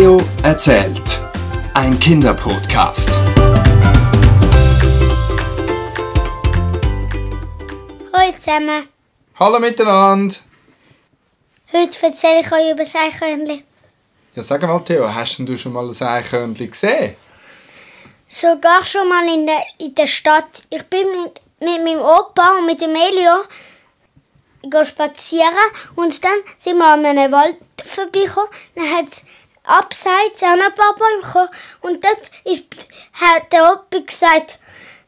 Theo erzählt. Ein Kinderpodcast. Hallo zusammen. Hallo miteinander. Heute erzähle ich euch über das Eichhörnchen. Ja, sag mal Theo, hast denn du schon mal ein Eichhörnchen gesehen? Sogar schon mal in der, in der Stadt. Ich bin mit, mit meinem Opa und mit dem Elio gehe spazieren und dann sind wir an einem Wald vorbeigekommen. Dann hat abseits auch noch ein paar Bäume gekommen. und dort ist, hat der Opa gesagt,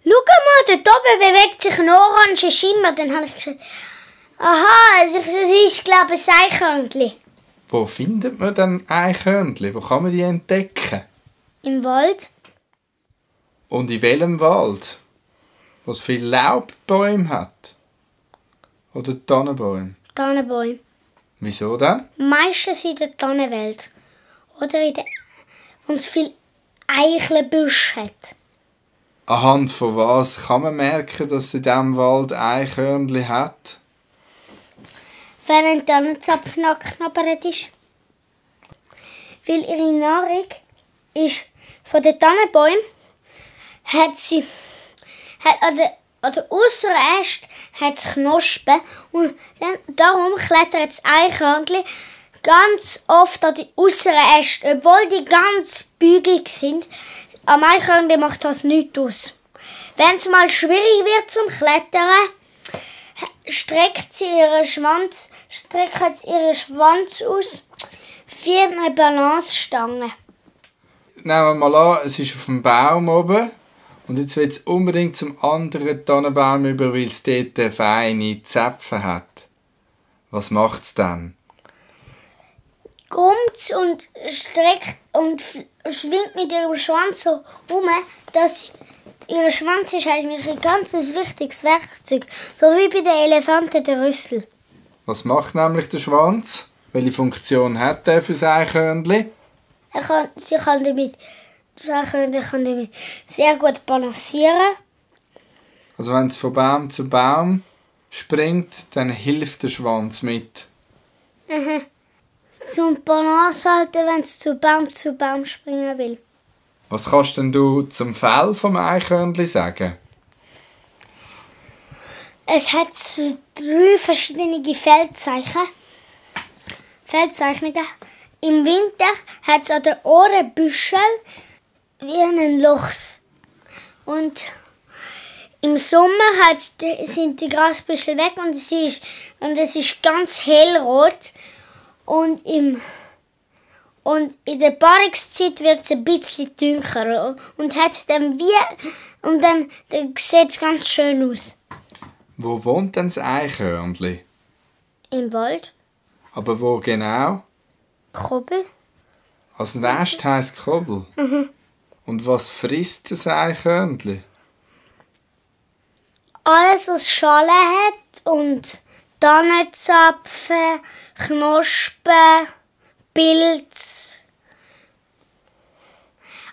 schau mal, dort oben bewegt sich ein orange Schimmer. Dann habe ich gesagt, aha, das ist glaube ich ein Eichhörnchen. Wo findet man denn Eichhörnchen? Wo kann man die entdecken? Im Wald. Und in welchem Wald? Was viele Laubbäume hat? Oder Tannenbäume? Tannenbäume. Wieso denn? Meistens in der Tannenwelt. Oder in der, wo es Eichelbüsche hat. Anhand von was kann man merken, dass es in diesem Wald Eichhörnchen hat? Wenn ein Tannenzapfen angeknabbert ist. Weil ihre Nahrung ist von den Tannenbäumen, hat sie hat an der, an der äußeren Äste hat Knospen und dann, darum klettert das Eichhörnchen ganz oft an die äußeren Äste, obwohl die ganz bügig sind. Am Eichhörnchen macht das nichts aus. Wenn es mal schwierig wird zum Klettern, streckt sie ihren Schwanz, streckt ihren Schwanz aus wie eine Balancestange. Nehmen wir mal an, es ist auf dem Baum oben und jetzt will es unbedingt zum anderen Tannenbaum über, weil es dort feine Zäpfe hat. Was macht es dann? Kommt und streckt und schwingt mit ihrem Schwanz so um, dass ihr Schwanz ist eigentlich ein ganz wichtiges Werkzeug, so wie bei den Elefanten der Rüssel. Was macht nämlich der Schwanz? Welche Funktion hat der für sein Eichhörnchen? Er kann, sie kann damit, kann damit sehr gut balancieren. Also wenn es von Baum zu Baum springt, dann hilft der Schwanz mit. Mhm. Zum Balance halten, wenn es zu Baum zu Baum springen will. Was kannst denn du zum Fell vom Eichhörnchen sagen? Es hat so drei verschiedene Feldzeichen. Feldzeichnungen. Im Winter hat es an den Ohrenbüschel wie einen Lochs. Und im Sommer hat's, sind die Grasbüschel weg und es ist, und es ist ganz hellrot. Und, im, und in der Paarungszeit wird es ein bisschen dunkler und hat dann wie und dann, dann sieht es ganz schön aus. Wo wohnt denn das Eichhörnchen? Im Wald. Aber wo genau? Kobbel. Also Nest heisst Kobbel. Mhm. Und was frisst das Eichhörnchen? Alles, was Schale hat und Tannenzapfen, Knospen, Pilz.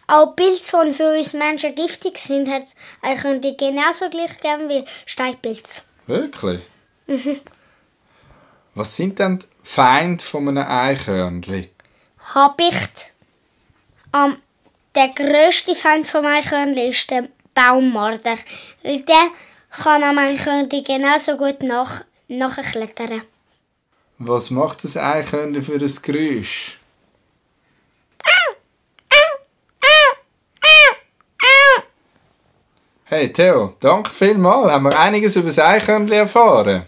Auch Pilze, die für uns Menschen giftig sind, hat Eichhörnchen genauso gleich gern wie Steinpilz. Wirklich? Was sind denn die Feinde von einem Eichhörnchen? Habicht. Um, der grösste Feind vom Eichhörnchen ist der Baummarder. Weil der kann am Eichhörnchen genauso gut nach, nachklettern. Was macht das Eichhörnchen für ein Geräusch? Hey Theo, danke vielmals. Haben wir einiges über das Eichhörnchen erfahren?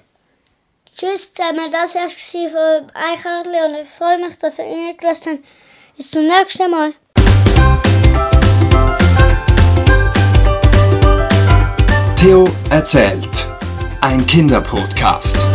Tschüss zusammen, das war es von Eichhörnchen und ich freue mich, dass ihr reingelassen habt. Bis zum nächsten Mal. Theo erzählt. Ein Kinderpodcast.